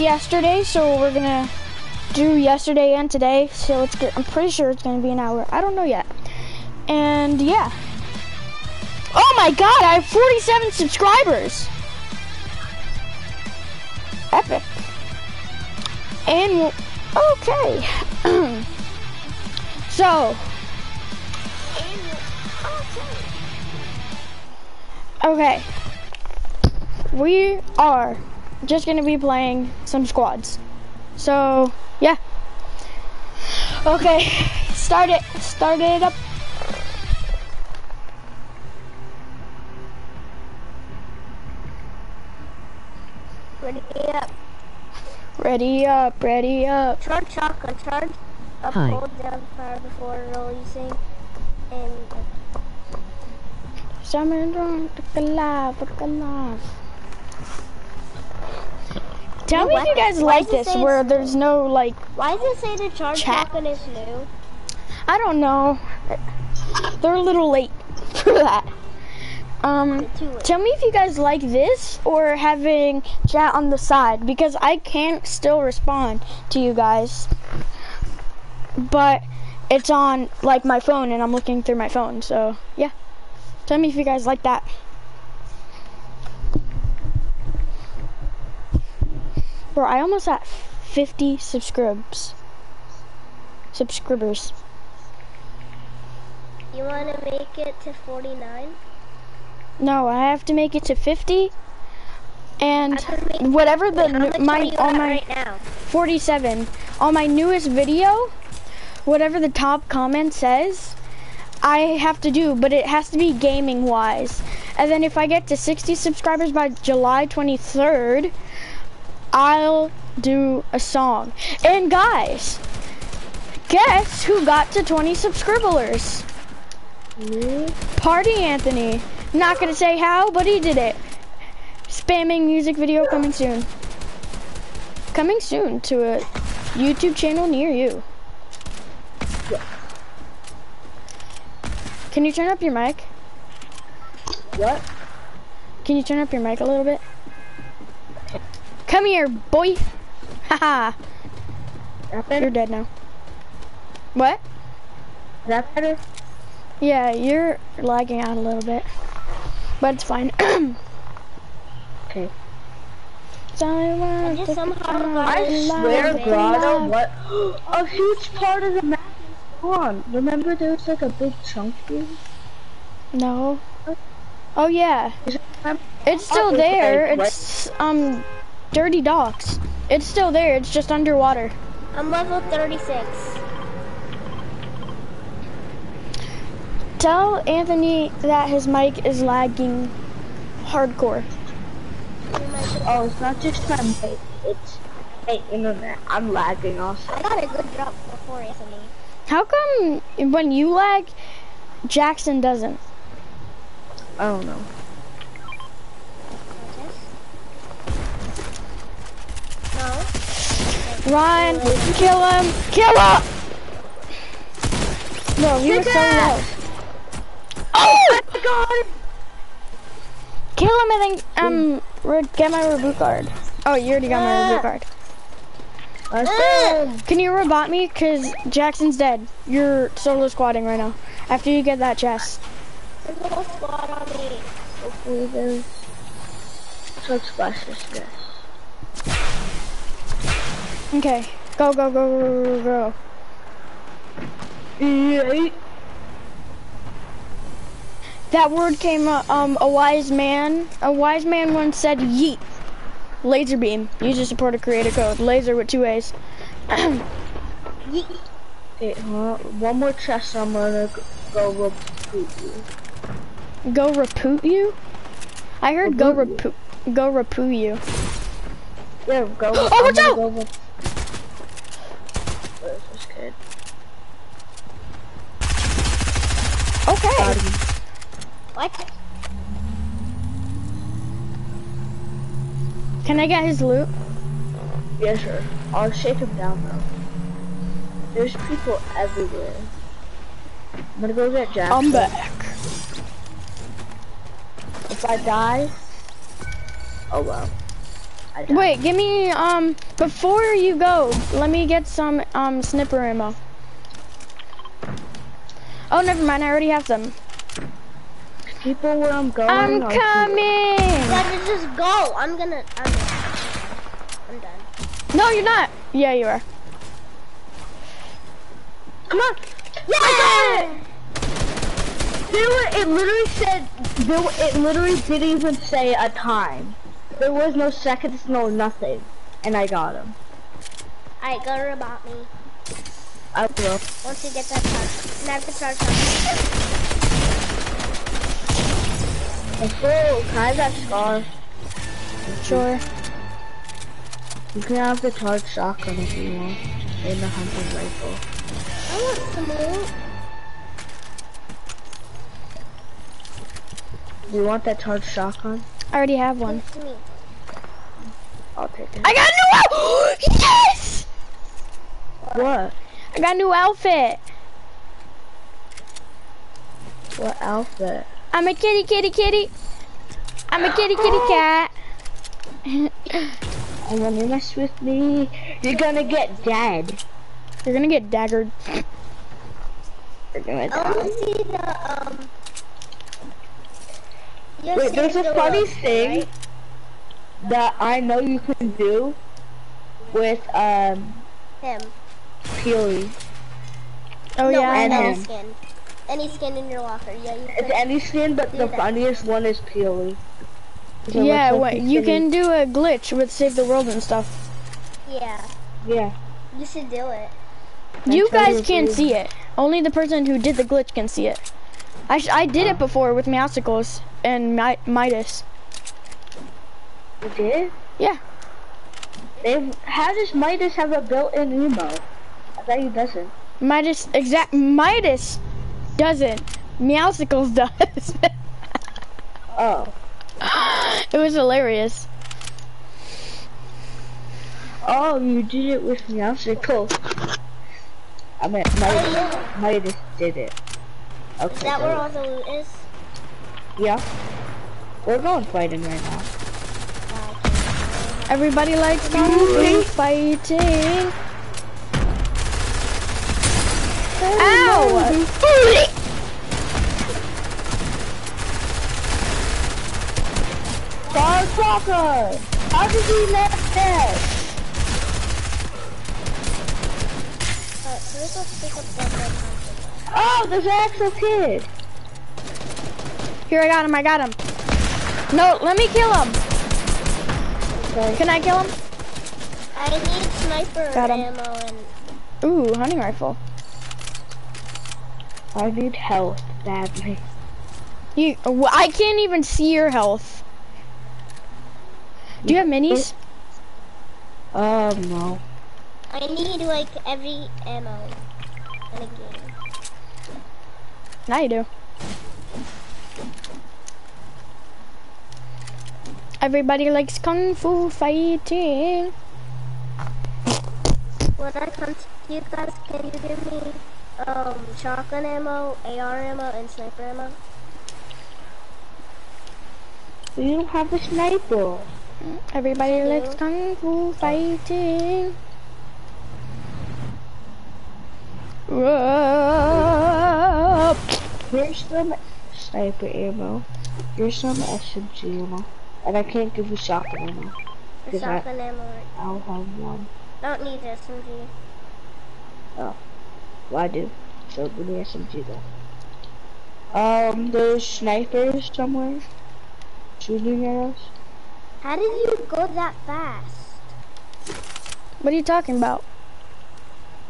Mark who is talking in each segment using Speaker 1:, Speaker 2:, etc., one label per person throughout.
Speaker 1: yesterday, so we're gonna do yesterday and today. So it's good. I'm pretty sure it's gonna be an hour. I don't know yet. And yeah. Oh my god, I have 47 subscribers. Epic. And okay. so. Okay. We are just gonna be playing some squads. So yeah. Okay, start it. Start it up.
Speaker 2: Ready up.
Speaker 1: Ready up, ready up.
Speaker 2: Charge shotgun, charge up,
Speaker 3: Hi.
Speaker 2: hold down fire before releasing, and uh,
Speaker 1: Summer drunk, look alive, look alive. Tell me if you guys
Speaker 2: Why
Speaker 1: like this where there's no like
Speaker 2: why does it say the charge
Speaker 1: Chat.
Speaker 2: is new?
Speaker 1: I don't know. They're a little late for that. Um, tell me if you guys like this or having chat on the side because I can't still respond to you guys. But it's on like my phone and I'm looking through my phone. So, yeah. Tell me if you guys like that. Bro, I almost at 50 subscribes. Subscribers.
Speaker 2: You want to make it to 49?
Speaker 1: No, I have to make it to 50. And
Speaker 2: I can make-
Speaker 1: whatever the
Speaker 2: How
Speaker 1: new-
Speaker 2: much are
Speaker 1: my on my
Speaker 2: right now?
Speaker 1: 47 on my newest video, whatever the top comment says, I have to do, but it has to be gaming wise. And then if I get to 60 subscribers by July 23rd, I'll do a song. And guys, guess who got to 20 subscribers? Party Anthony. Not gonna say how, but he did it. Spamming music video coming soon. Coming soon to a YouTube channel near you. Can you turn up your mic?
Speaker 3: What?
Speaker 1: Can you turn up your mic a little bit? Come here, boy. Haha,
Speaker 3: That
Speaker 1: you're dead now. What?
Speaker 3: That better?
Speaker 1: Yeah, you're lagging out a little bit. But it's fine.
Speaker 3: Okay.
Speaker 2: I just somehow
Speaker 3: I swear,
Speaker 2: Live,
Speaker 3: Grotto, what? A huge part of the map is gone. Remember there was like a big chunk here?
Speaker 1: No. Oh yeah,
Speaker 3: Is it remember?
Speaker 1: it's still there. It's um, dirty docks. It's still there. It's just underwater.
Speaker 2: I'm level 36.
Speaker 1: Tell Anthony that his mic is lagging hardcore.
Speaker 3: Oh, it's not just my mic. It's my internet. I'm lagging also.
Speaker 2: I got a good drop before Anthony.
Speaker 1: How come when you lag, Jackson doesn't?
Speaker 3: I don't know.
Speaker 2: No.
Speaker 1: Run! Kill him! Kill him! No, he was so low. Oh!
Speaker 3: my god!
Speaker 1: Kill him and then um get my reboot card. Oh, you already got my reboot card.
Speaker 3: I
Speaker 1: Can you rebot me? Cause Jackson's dead. You're solo squatting right now. After you get that chest.
Speaker 2: Whole squad on me.
Speaker 3: hopefully there's chug splashes this.
Speaker 1: Okay. Go go go go go go.
Speaker 3: Yeet.
Speaker 1: That word came uh, um a wise man. A wise man once said yeet. Lazarbeam. Use your support to code. Lazar with two A's. yeet.
Speaker 3: Okay, huh? One more chest, I'm gonna go recruit you.
Speaker 1: Go repoot you? I heard go
Speaker 3: Reboot
Speaker 1: repoot go repoo you.
Speaker 3: Yeah, go.
Speaker 1: Oh,
Speaker 3: I'm
Speaker 1: watch
Speaker 3: gonna
Speaker 1: out!
Speaker 3: Go re- Where's this kid?
Speaker 1: Okay.
Speaker 2: What?
Speaker 1: Can I get his loot?
Speaker 3: Yeah, sure. I'll shake him down though. There's people everywhere. I'm gonna go get Jack.
Speaker 1: I'm back.
Speaker 3: If I die, oh well. I I died.
Speaker 1: Wait, give me, um, before you go, let me get some, um, snipper ammo. Oh, never mind, I already have some.
Speaker 3: People where I'm going.
Speaker 1: I'm
Speaker 3: are-
Speaker 1: coming!
Speaker 2: Gotta just go. I'm gonna. I'm, I'm done.
Speaker 1: No, you're not. Yeah, you are.
Speaker 3: Come on. Yeah! I got it! There were, it literally said, there, were- it literally didn't even say a time. There was no seconds, no nothing. And I got him.
Speaker 2: Alright, go about me.
Speaker 3: I will.
Speaker 2: Once you get that charge. Have to charge something.
Speaker 3: Let's go. Can I have that scar?
Speaker 1: Sure.
Speaker 3: You can have the charged shotgun if you want. And the hunting rifle.
Speaker 2: I want some loot.
Speaker 3: Do you want that charged shotgun?
Speaker 1: I already have one.
Speaker 2: Give it to me.
Speaker 3: I'll take it.
Speaker 1: I got a new outfit! Yes!
Speaker 3: What?
Speaker 1: I got a new outfit.
Speaker 3: What outfit?
Speaker 1: I'm a kitty, kitty, kitty. I'm a kitty, kitty cat.
Speaker 3: And when you mess with me, you're gonna get dead.
Speaker 1: You're gonna get daggered.
Speaker 3: You're gonna
Speaker 2: I
Speaker 3: die.
Speaker 2: want to see the, um...
Speaker 3: Wait, there's a funny
Speaker 2: world,
Speaker 3: thing
Speaker 2: right?
Speaker 3: that I know you can do with um
Speaker 2: Him.
Speaker 3: Peely.
Speaker 1: Oh
Speaker 2: no,
Speaker 1: yeah, I
Speaker 3: and
Speaker 1: know.
Speaker 2: any
Speaker 3: him.
Speaker 2: skin. Any skin in your locker. Yeah, you
Speaker 3: It's any skin, but the
Speaker 2: that.
Speaker 3: funniest one is Peely. 'Cause it
Speaker 1: Yeah,
Speaker 3: looks
Speaker 1: what
Speaker 3: like
Speaker 1: you can do a glitch with save the world and stuff.
Speaker 2: Yeah,
Speaker 3: Yeah.
Speaker 2: you should do it.
Speaker 1: You
Speaker 3: try to
Speaker 1: guys can't
Speaker 3: review.
Speaker 1: see it. Only the person who did the glitch can see it. I sh I did it oh. before with Meowscles and Mi Midas.
Speaker 3: You did?
Speaker 1: Yeah.
Speaker 3: They've, how does Midas have a built-in emo? I bet he doesn't.
Speaker 1: Midas exact Midas doesn't. Meowscles does.
Speaker 3: Oh.
Speaker 1: it was hilarious.
Speaker 3: Oh, you did it with Meowscles. I meant
Speaker 2: Oh,
Speaker 3: Midas.
Speaker 2: yeah.
Speaker 3: Midas did it. Okay.
Speaker 2: Is that
Speaker 3: got
Speaker 2: where
Speaker 3: it.
Speaker 2: all the loot is?
Speaker 3: Yeah. We're going fighting right now.
Speaker 1: Everybody likes kung fighting. Ow!
Speaker 3: Star Soccer! How did he not dead?
Speaker 2: Alright, so let's just pick up that.
Speaker 3: Oh, there's an actual kid.
Speaker 1: Here, I got him. I got him. No, let me kill him.
Speaker 3: Okay.
Speaker 1: Can I kill him?
Speaker 2: I need sniper
Speaker 1: Got him.
Speaker 2: ammo and
Speaker 1: Ooh, hunting rifle.
Speaker 3: I need health badly.
Speaker 1: You, w- I can't even see your health. Do you have minis?
Speaker 3: Um, no.
Speaker 2: I need like every ammo in a game.
Speaker 1: Now you do. Everybody likes kung fu fighting.
Speaker 2: When I come to you guys, can you give me um shotgun ammo, AR ammo, and sniper ammo?
Speaker 3: We don't have a sniper.
Speaker 1: Everybody
Speaker 2: I
Speaker 1: kung fu fighting. Whoa.
Speaker 3: Here's some sniper ammo. Here's some SMG ammo. And I can't give you shotgun ammo.
Speaker 2: The
Speaker 3: Is that-
Speaker 2: shotgun ammo. right-
Speaker 3: I'll have one.
Speaker 2: Don't need SMG.
Speaker 3: Well, I do. So give me SMG then. Um, there's snipers somewhere shooting at us.
Speaker 2: How did you go that fast?
Speaker 1: What are you talking about?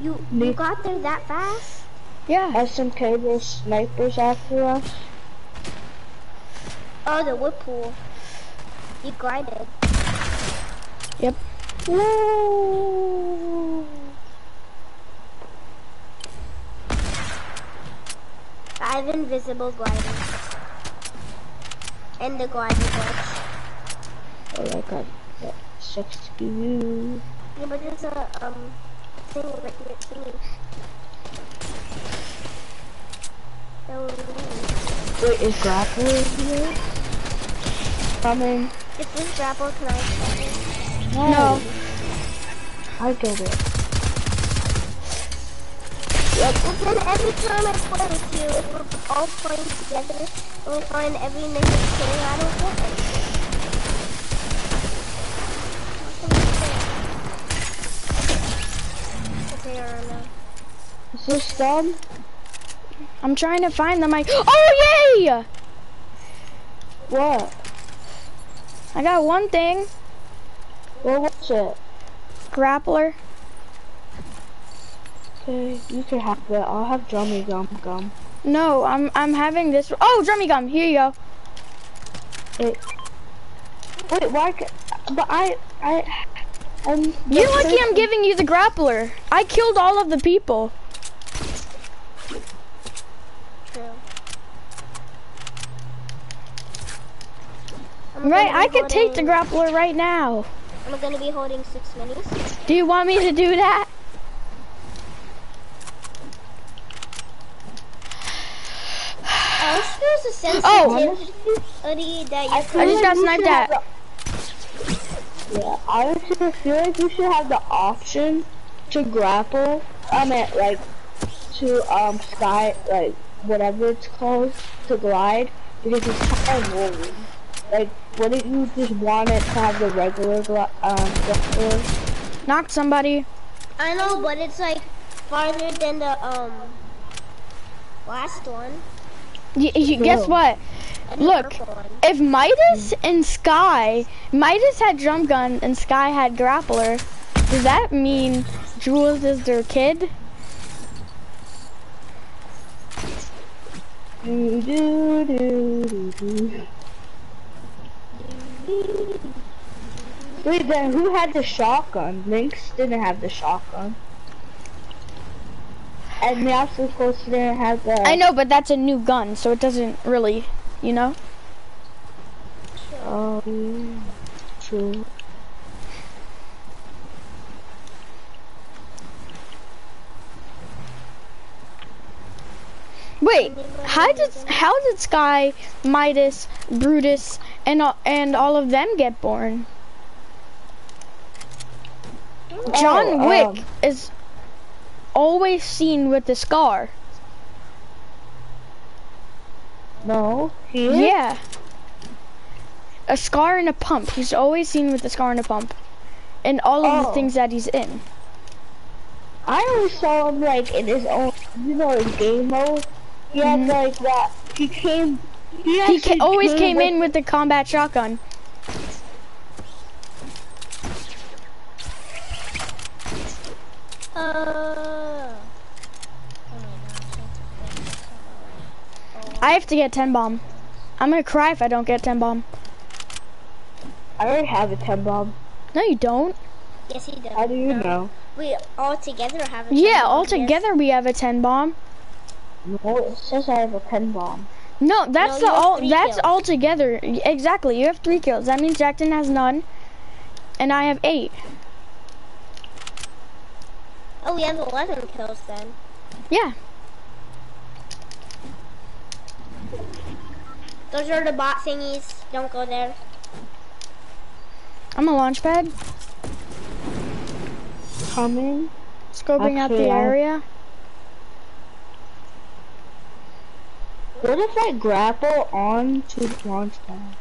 Speaker 2: You
Speaker 3: Me-
Speaker 2: got there that fast?
Speaker 1: Yeah.
Speaker 3: SMK, there's snipers after us.
Speaker 2: Oh, the whip pool. You glided.
Speaker 1: Yep.
Speaker 3: Woo!
Speaker 2: I have invisible gliding. And the gliding glitch.
Speaker 3: Oh, I got that sucks to be you.
Speaker 2: Yeah, but there's a um thing right here thingy.
Speaker 3: Wait, is grappler here? Coming.
Speaker 2: if this grapple, can I?
Speaker 1: No.
Speaker 3: I get it.
Speaker 2: Well, then every time I play with you, if we're all playing together, and we find every missing thing, I don't get it. Okay, I don't know.
Speaker 3: Is this done?
Speaker 1: I'm trying to find them. I oh yay!
Speaker 3: What?
Speaker 1: I got one thing.
Speaker 3: What was it?
Speaker 1: Grappler.
Speaker 3: Okay, you can have it. I'll have drummy gum gum.
Speaker 1: No, I'm I'm having this. Oh, drummy gum. Here you go.
Speaker 3: Wait. Wait, why? ca- But I, I, I'm.
Speaker 1: You're lucky I'm giving you the grappler. I killed all of the people.
Speaker 2: True. I'm
Speaker 1: Right, I
Speaker 2: be
Speaker 1: could take the grappler right now.
Speaker 2: I'm gonna be holding six minis.
Speaker 1: Do you want me to do that?
Speaker 2: I wish there was a
Speaker 1: Oh.
Speaker 2: sensitivity that you
Speaker 3: I
Speaker 1: just got
Speaker 3: you
Speaker 1: sniped
Speaker 3: should have
Speaker 1: at.
Speaker 3: the- Yeah, I honestly feel like you should have the option to grapple. I meant like to um sky like whatever it's called to glide because it's kind of boring. Like, wouldn't you just want it to have the regular gla- um grappler?
Speaker 1: Knocked somebody.
Speaker 2: I know, but it's like farther than the um last one.
Speaker 1: Y y guess what? Look, if Midas and Sky, Midas had drum gun and Sky had grappler, does that mean Jules is their kid?
Speaker 3: Do, do, do. Wait, then who had the shotgun? Lynx didn't have the shotgun. And the obstacle have the.
Speaker 1: I know, but that's a new gun, so it doesn't really, you know?
Speaker 3: Um, true.
Speaker 1: Wait, how did how did Sky, Midas, Brutus, and all, and all of them get born? John
Speaker 3: Oh,
Speaker 1: Wick
Speaker 3: um,
Speaker 1: is always seen with the scar.
Speaker 3: No, he is?
Speaker 1: Yeah. A scar and a pump. He's always seen with a scar and a pump. And all of the
Speaker 3: Oh.
Speaker 1: things that he's in.
Speaker 3: I always saw him like in his own, you know, his game mode. He had
Speaker 1: Mhm.
Speaker 3: like that. He came. He,
Speaker 1: He ca- always came
Speaker 3: with-
Speaker 1: in with the combat shotgun.
Speaker 2: Uh. Oh my gosh.
Speaker 1: I have to get 10 bomb. I'm gonna cry if I don't get 10 bomb.
Speaker 3: I already have a ten bomb.
Speaker 1: No, you don't.
Speaker 2: Yes, he does.
Speaker 3: How do you know?
Speaker 2: We all together have a
Speaker 1: Yeah,
Speaker 2: ten
Speaker 1: all
Speaker 2: bomb, yes.
Speaker 1: together we have a 10 bomb.
Speaker 3: No, it says I have a ten bomb.
Speaker 1: No, that's
Speaker 2: you
Speaker 1: the all. That's
Speaker 2: kills.
Speaker 1: all together. Exactly. You have three kills. That means Jackson has none, and I have eight.
Speaker 2: Oh, we have 11 kills then.
Speaker 1: Yeah.
Speaker 2: Those are the bot thingies. Don't go there.
Speaker 1: I'm a launch pad.
Speaker 3: Coming.
Speaker 1: Scoping out the area.
Speaker 3: What if I grapple onto the launch pad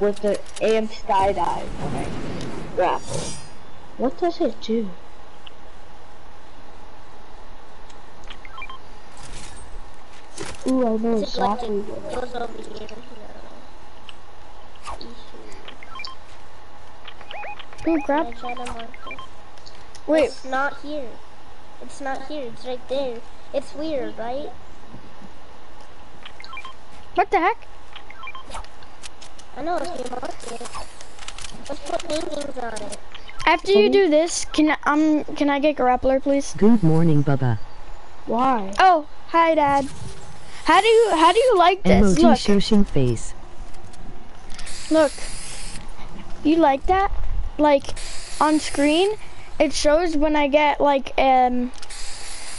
Speaker 3: with the AM skydive when I grapple? What does it do? Ooh, I know
Speaker 2: It's like
Speaker 3: exactly
Speaker 2: it goes over here. No.
Speaker 1: Ooh, grab.
Speaker 2: try to mark it.
Speaker 1: Wait.
Speaker 2: It's not here. It's not here. It's right there. It's weird, right?
Speaker 1: What the heck?
Speaker 2: I know if you mark. Let's put paintings on it.
Speaker 1: After you do this, can I, um can I get grappler, please?
Speaker 4: Good morning, Bubba.
Speaker 3: Why?
Speaker 1: Oh, hi, Dad. How do you how do you like this?
Speaker 4: Emoji
Speaker 1: Look,
Speaker 4: showing face.
Speaker 1: look. You like that? Like on screen, it shows when I get like um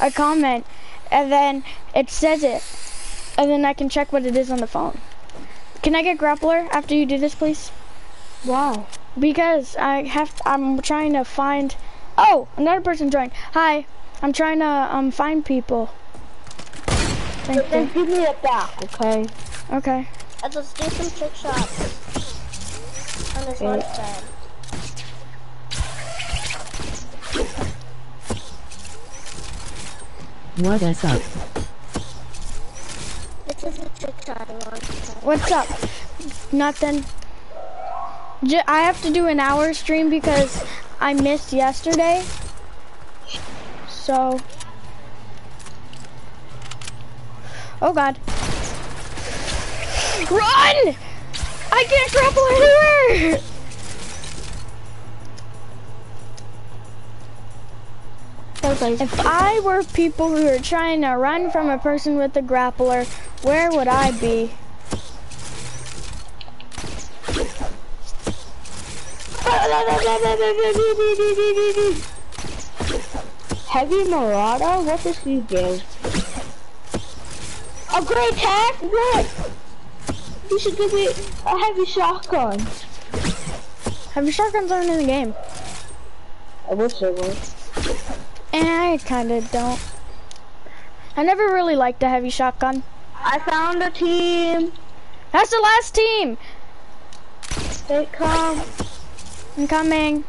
Speaker 1: a comment, and then it says it, and then I can check what it is on the phone. Can I get grappler after you do this, please?
Speaker 3: Wow.
Speaker 1: Because I have, I'm trying to find, oh, another person joined. Hi, I'm trying to um find people. Thank
Speaker 3: Then
Speaker 1: you.
Speaker 3: give me it back, okay?
Speaker 1: Okay.
Speaker 2: Let's do some trick shots on this
Speaker 3: Okay.
Speaker 2: launch.
Speaker 4: What is up?
Speaker 2: This is a trick shotting launch pad.
Speaker 1: What's up? Nothing. J- I have to do an hour stream because I missed yesterday. So. Oh God. Run! I in trouble everywhere! If I were people who are trying to run from a person with a grappler, where would I be?
Speaker 3: Heavy Marauder? What does he do? A great attack? What? You should give me a heavy shotgun.
Speaker 1: Heavy shotguns aren't in the game.
Speaker 3: I wish they were.
Speaker 1: And eh, I kinda don't. I never really liked a heavy shotgun.
Speaker 3: I found a team.
Speaker 1: That's the last team!
Speaker 3: They come.
Speaker 1: I'm coming.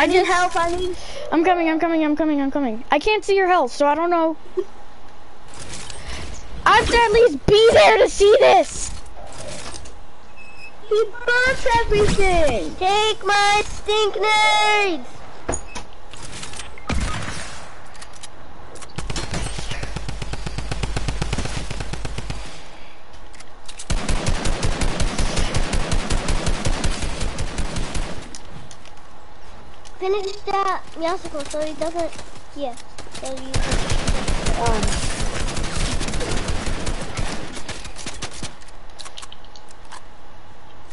Speaker 3: I need help. I need.
Speaker 1: I'm coming, I'm coming, I'm coming, I'm coming. I can't see your health, so I don't know. I have to at least be there to see this!
Speaker 3: He burns everything.
Speaker 2: Take my stink nades! Finish that Yasuko so he doesn't, yeah, so you
Speaker 3: Um.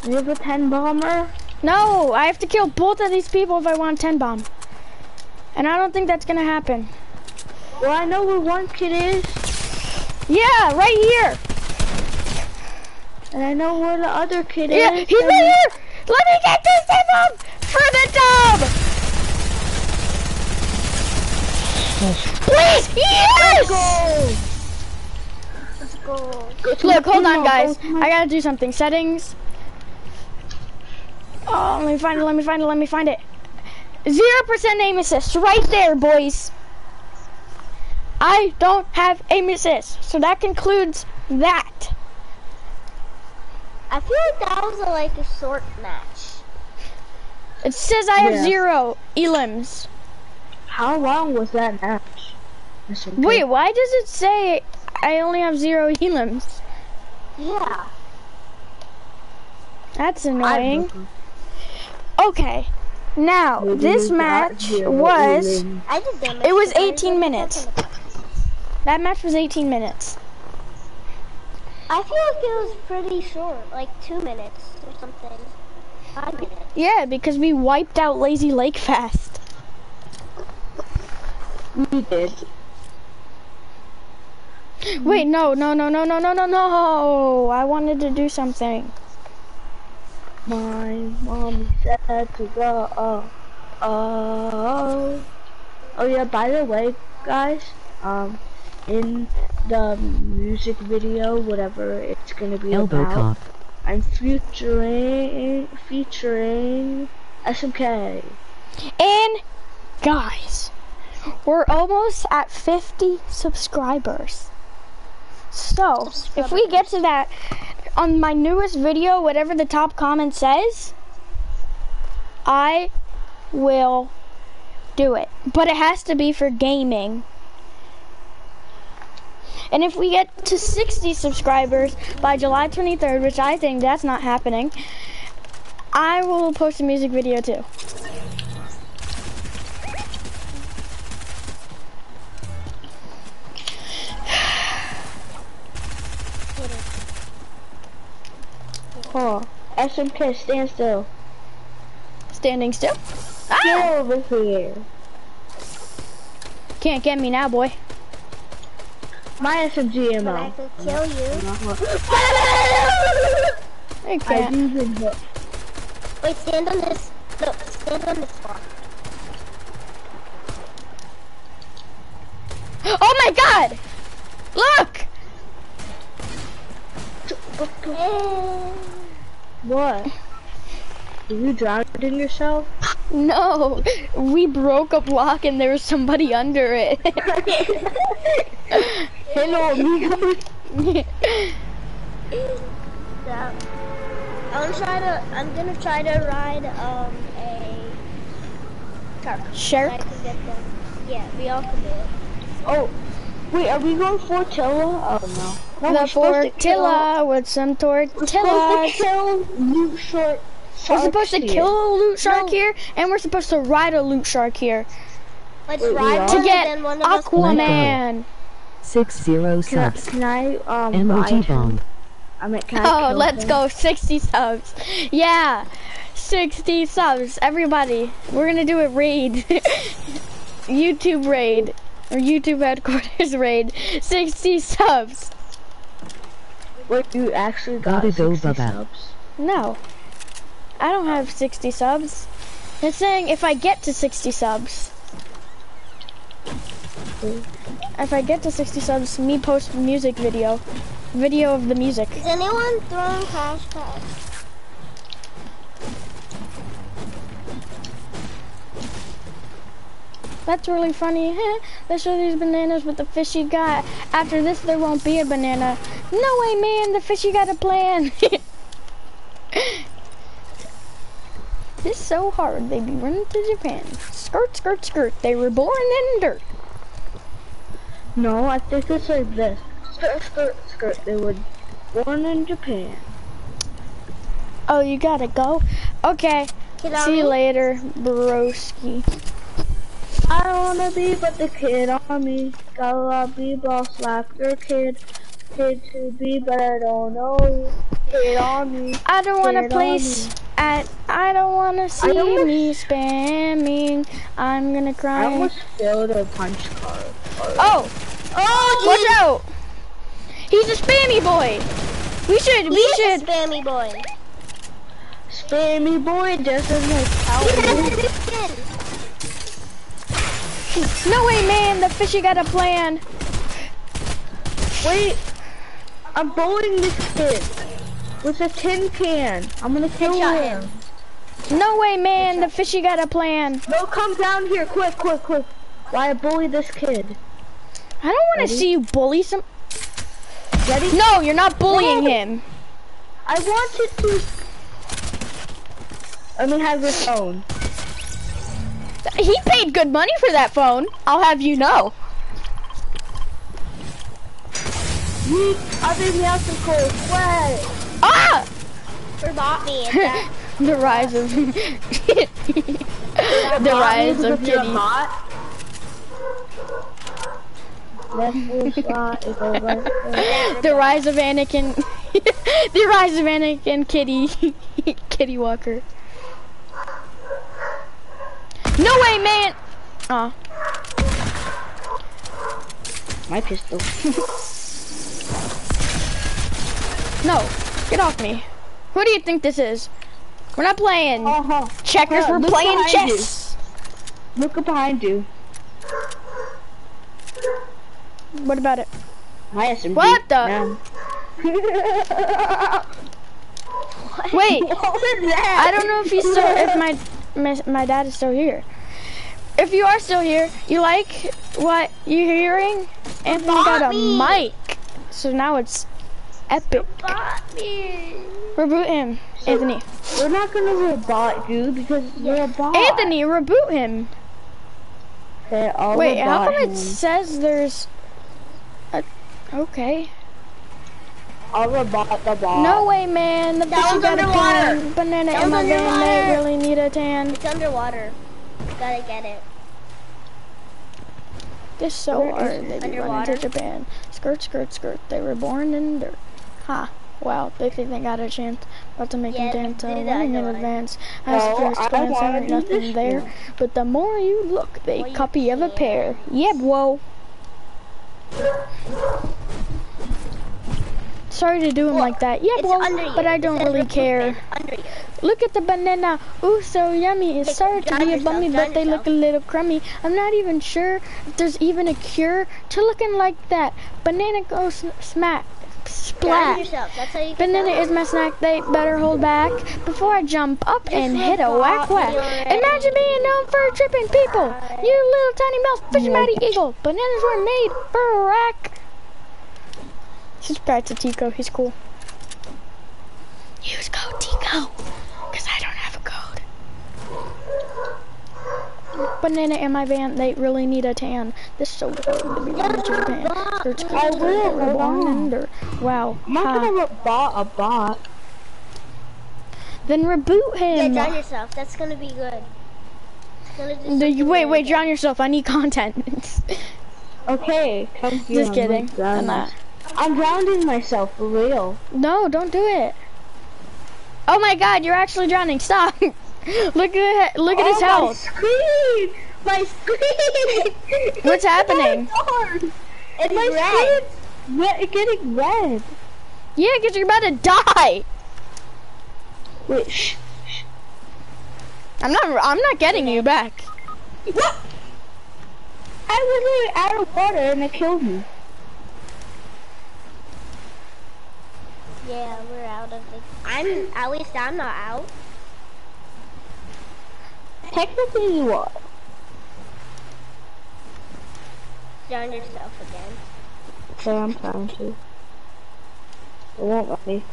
Speaker 3: You have a 10 bomber?
Speaker 1: No, I have to kill both of these people if I want 10 bomb. And I don't think that's gonna happen.
Speaker 3: Well, I know where one kid is,
Speaker 1: Yeah, right here!
Speaker 3: and I know where the other kid
Speaker 1: Yeah,
Speaker 3: is.
Speaker 1: he's
Speaker 3: and-
Speaker 1: right here! Let me get this 10 bomb for the dub! Please! Yes!
Speaker 2: let's go.
Speaker 1: Look, hold on, guys. I gotta do something. Settings. Oh, let me find it. Let me find it. Let me find it. Zero percent aim assist, right there, boys. I don't have aim assist, so that concludes that.
Speaker 2: I feel like that was a, like a short match.
Speaker 1: It says I have zero elims.
Speaker 3: How long was that match?
Speaker 1: Wait, why does it say I only have zero elims?
Speaker 2: Yeah.
Speaker 1: That's annoying. Okay, now
Speaker 3: Maybe
Speaker 1: this match was,
Speaker 2: I did
Speaker 1: it was 18 minutes. That match was 18 minutes.
Speaker 2: I feel like it was pretty short, like two minutes or something. Five minutes.
Speaker 1: Yeah, because we wiped out Lazy Lake fast.
Speaker 3: We did.
Speaker 1: Wait, no, no, no, no, no, no, no, no. I wanted to do something.
Speaker 3: My mom said to go. Oh, oh. Oh yeah. By the way, guys, um, in the music video, whatever it's gonna be
Speaker 4: Elbow
Speaker 3: about,
Speaker 4: cough.
Speaker 3: I'm featuring featuring SMK.
Speaker 1: And guys, we're almost at 50 subscribers. So, if we get to that on my newest video, whatever the top comment says, I will do it. But it has to be for gaming. And if we get to 60 subscribers by July 23rd, which I think that's not happening, I will post a music video too.
Speaker 3: Oh, SMK, stand still.
Speaker 1: Standing still. Ah!
Speaker 3: Get over here.
Speaker 1: Can't get me now, boy.
Speaker 3: My SMG
Speaker 2: But I could kill you.
Speaker 1: I
Speaker 3: I
Speaker 1: can't.
Speaker 3: didn't even hit.
Speaker 2: Wait, stand on this. No, stand on this block.
Speaker 1: Oh my god! Look!
Speaker 2: Eh.
Speaker 3: What? Did you drown in yourself?
Speaker 1: No, we broke a block and there was somebody under it.
Speaker 3: Hello, amigo.
Speaker 2: So, I'm try to. I'm gonna try to ride um a car.
Speaker 1: Shark?
Speaker 2: I can get them. Yeah, we all can do it.
Speaker 3: Oh, wait, are we going Fortilla? Oh no. No,
Speaker 1: the
Speaker 3: we're supposed to kill-
Speaker 1: tortilla with some
Speaker 3: We're supposed to
Speaker 1: tortillas.
Speaker 3: kill loot short.
Speaker 1: We're supposed to
Speaker 3: sharks
Speaker 1: kill a loot shark
Speaker 2: No.
Speaker 1: here, and we're supposed to ride a loot shark here
Speaker 2: Let's
Speaker 3: Wait, we
Speaker 2: ride
Speaker 3: are?
Speaker 1: to
Speaker 2: one
Speaker 1: get
Speaker 2: and then one of us can
Speaker 1: Aquaman.
Speaker 4: Six zero
Speaker 3: here. Can I,
Speaker 4: subs.
Speaker 3: can I um buy
Speaker 4: MOG
Speaker 3: him?
Speaker 4: bomb.
Speaker 3: I mean, can I
Speaker 1: Oh,
Speaker 3: kill
Speaker 1: let's
Speaker 3: him?
Speaker 1: go 60 subs. Yeah, 60 subs. Everybody, we're gonna do a raid. YouTube raid. Or YouTube headquarters raid. 60 subs.
Speaker 3: Wait, you actually got
Speaker 4: Gotta go,
Speaker 3: 60
Speaker 4: Bubba.
Speaker 3: subs?
Speaker 1: No. I don't have 60 subs. It's saying if I get to 60 subs. If I get to 60 subs, me post music video. Video of the music.
Speaker 2: Is anyone throwing cash cards?
Speaker 1: That's really funny. Let's show these bananas with the fishy got. After this, there won't be a banana. No way, man. The fishy got a plan. it's so hard. They be running to Japan. Skirt, skirt, skirt. They were born in dirt.
Speaker 3: No, I think it's like this. Skirt, skirt, skirt. They were born in Japan.
Speaker 1: Oh, you gotta go? Okay. See you later, broski.
Speaker 3: I don't wanna be but the kid on me. Gotta be boss slap your kid. Kid to be, but I don't know. Kid on me.
Speaker 1: I don't want to
Speaker 3: Get on
Speaker 1: place at. I don't want to see
Speaker 3: almost-
Speaker 1: me spamming. I'm gonna cry.
Speaker 3: I
Speaker 1: cry.
Speaker 3: almost filled a punch card.
Speaker 1: Oh!
Speaker 2: Oh,
Speaker 1: Watch out! He's a spammy boy. We should. We
Speaker 2: He is a
Speaker 1: should.
Speaker 2: spammy boy.
Speaker 3: Spammy boy doesn't like
Speaker 2: He
Speaker 1: No way, man. The fishy got a plan.
Speaker 3: Wait, I'm bullying this kid with a tin can. I'm gonna kill him.
Speaker 2: him.
Speaker 1: No way, man. The fishy got a plan.
Speaker 3: No, come down here, quick, quick, quick. Why I bully this kid?
Speaker 1: I don't want to
Speaker 3: Ready?
Speaker 1: see you bully some.
Speaker 3: Ready?
Speaker 1: No, you're not bullying
Speaker 3: No.
Speaker 1: him.
Speaker 3: I wanted to. Let me have your phone.
Speaker 1: He paid good money for that phone. I'll have you know.
Speaker 3: Yeet, other meows and cold sweat.
Speaker 1: Ah!
Speaker 2: Forgot me.
Speaker 1: The rise of the rise of
Speaker 3: shot.
Speaker 1: The rise of Anakin. the rise of Anakin Kitty. Kitty Walker. No way, man! Aw.
Speaker 3: My pistol.
Speaker 1: No. Get off me. Who do you think this is? We're not playing
Speaker 3: Uh-huh.
Speaker 1: checkers,
Speaker 3: Uh,
Speaker 1: we're playing
Speaker 3: behind you.
Speaker 1: chess.
Speaker 3: Look behind you.
Speaker 1: What about it?
Speaker 3: My SMG.
Speaker 1: What the-
Speaker 3: Man.
Speaker 1: Wait,
Speaker 3: what was that?
Speaker 1: I don't know if he's still, if my, my, my dad is still here. If you are still here, you like what you're hearing? Anthony got a
Speaker 2: me.
Speaker 1: mic. So now it's epic.
Speaker 2: Forgot me.
Speaker 1: Reboot him, Anthony.
Speaker 3: We're not gonna robot you because you're a bot.
Speaker 1: Anthony, reboot him.
Speaker 3: Okay,
Speaker 1: Wait, how
Speaker 3: robot
Speaker 1: come it says there's a... Okay.
Speaker 3: I'll robot the bot.
Speaker 1: No way, man. The
Speaker 2: That
Speaker 1: fishy
Speaker 2: one's
Speaker 1: a
Speaker 2: underwater.
Speaker 1: tan. Banana
Speaker 2: That
Speaker 1: in my
Speaker 2: one's
Speaker 1: van. They really need a tan.
Speaker 2: It's underwater. Gotta get it.
Speaker 1: This so
Speaker 3: Where is
Speaker 1: hard. They be running
Speaker 2: Underwater?
Speaker 1: to Japan. Skirt, skirt, skirt. They were born in dirt. Ha. Wow, they think they got a chance. About to make
Speaker 2: Yeah,
Speaker 1: them dance.
Speaker 2: do
Speaker 1: Uh, running in
Speaker 2: don't I?
Speaker 1: advance.
Speaker 3: No,
Speaker 1: As first
Speaker 3: I
Speaker 1: glance, there ain't nothing
Speaker 3: this
Speaker 1: there.
Speaker 3: one.
Speaker 1: But the more you look, they
Speaker 2: Well,
Speaker 1: copy of a pair. Yeah, whoa. Sorry to do him like that. Yeah, well, but I don't really care. Look at the banana. Ooh, so yummy. It's
Speaker 2: Hey,
Speaker 1: sorry to be a
Speaker 2: yourself,
Speaker 1: bummy, but they look a little crummy. I'm not even sure if there's even a cure to looking like that. Banana goes smack, splat.
Speaker 2: That's how you get
Speaker 1: Banana is my snack. They better hold back before I jump up and hit a whack whack. Imagine being known for tripping people. You little tiny mouse, fishing mighty eagle. Bananas were made for a rack. Subscribe to Tiko. He's cool. Use code Tiko, cause I don't have a code. Banana in my van, they really need a tan. This is so good to be going to Japan. Search
Speaker 3: I will,
Speaker 1: We're
Speaker 3: hold
Speaker 1: born
Speaker 3: on.
Speaker 1: under. Wow.
Speaker 3: I'm not gonna re- bot a bot.
Speaker 1: Then reboot him.
Speaker 2: Yeah,
Speaker 1: him.
Speaker 2: drown yourself. That's gonna be good. Gonna do
Speaker 1: The- wait, wait,
Speaker 2: good.
Speaker 1: drown yourself. I need content.
Speaker 3: Okay, come here.
Speaker 1: Just kidding. I'm not.
Speaker 3: I'm drowning myself for real.
Speaker 1: No, don't do it. Oh my God, you're actually drowning. Stop. look at look at his
Speaker 3: oh,
Speaker 1: health.
Speaker 3: My screen! My screen!
Speaker 1: What's happening?
Speaker 2: It's
Speaker 3: my
Speaker 2: red.
Speaker 3: screen's getting red.
Speaker 1: Yeah, because you're about to die.
Speaker 3: Wait, shh.
Speaker 1: I'm not. I'm not getting you back.
Speaker 3: What? I was literally out of water and it killed me.
Speaker 2: Yeah, we're out of the. I'm at least I'm not out.
Speaker 3: Technically you are.
Speaker 2: Drown yourself again.
Speaker 3: Okay, I'm trying to. It won't let me.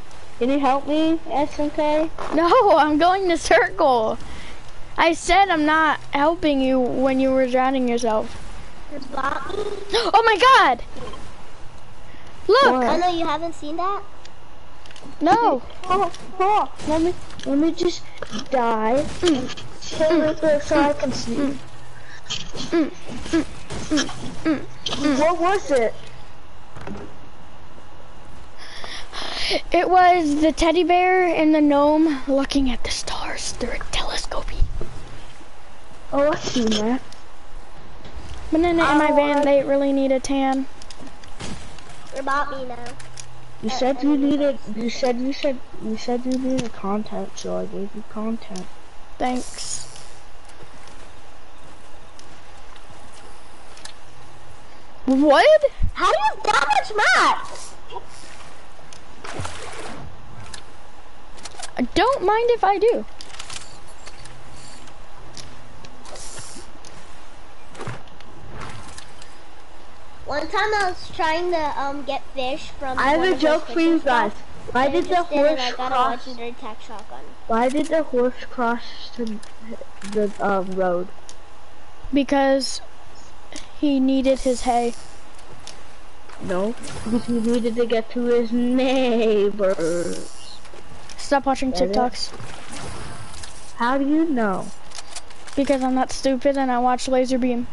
Speaker 3: Can you help me, SMK?
Speaker 1: No, I'm going to circle. I said I'm not helping you when you were drowning yourself. Oh my God! Look,
Speaker 3: What?
Speaker 2: Oh no, you haven't seen that?
Speaker 1: No.
Speaker 3: Oh, oh, let me, let me just die. Stay mm. right there so I can mm. see. Mm. What was it?
Speaker 1: It was the teddy bear and the gnome looking at the stars through a telescope.
Speaker 3: Oh, I've seen that.
Speaker 1: Banana in my
Speaker 3: Oh,
Speaker 1: van, they really need a tan.
Speaker 2: You're Bobby now.
Speaker 3: You said you needed. You said you said you said you needed content, so I gave you content.
Speaker 1: Thanks. What?
Speaker 2: How do you that much max?
Speaker 1: Don't mind if I do.
Speaker 2: One time I was trying to um get fish from.
Speaker 3: I have
Speaker 2: one
Speaker 3: a
Speaker 2: of
Speaker 3: joke for you guys. Why did the
Speaker 2: just did it,
Speaker 3: horse
Speaker 2: I got a
Speaker 3: cross?
Speaker 2: legendary attack shotgun.
Speaker 3: Why did the horse cross to the um, road?
Speaker 1: Because he needed his hay.
Speaker 3: No, because he needed to get to his neighbors.
Speaker 1: Stop watching
Speaker 3: Get it?
Speaker 1: TikToks.
Speaker 3: How do you know?
Speaker 1: Because I'm not stupid and I watch Lazarbeam.